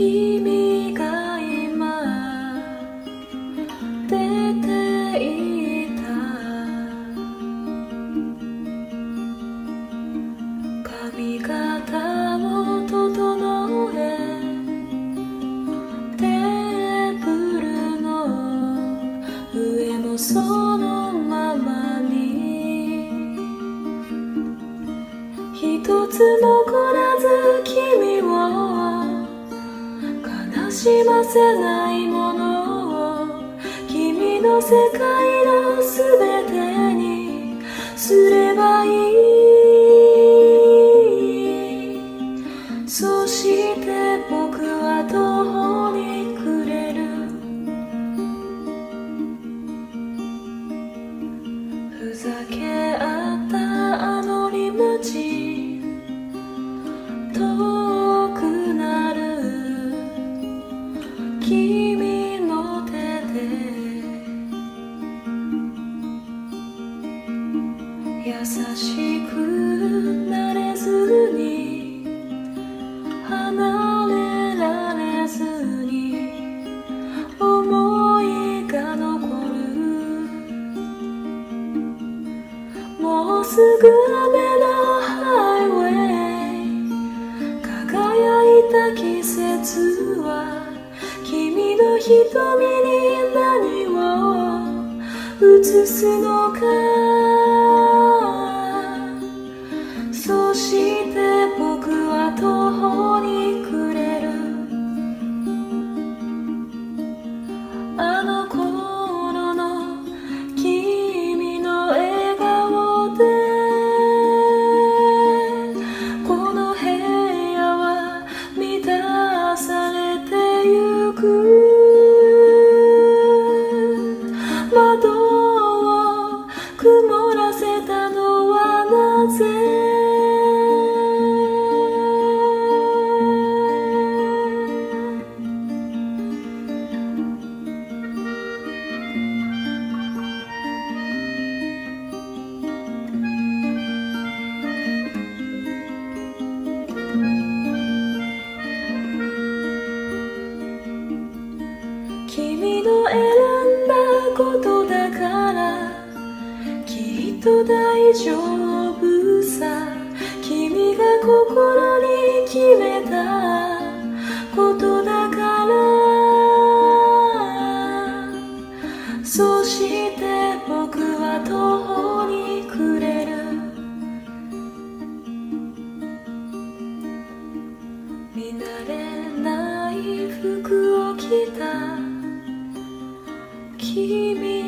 君が今出ていた。髪型を整えテーブルの上もそのままに。一つ残しませないものを君の世界のすべてにすればいい。そして僕は途方に暮れる。ふざけ合ったあのリムジン。優しくなれずに離れられずに思いが残る。もうすぐ雨のハイウェイ輝いた季節は君の瞳に何を映すのか。と大丈夫さ。君が心に決めたことだから。そして僕は途方に暮れる。見慣れない服を着た。君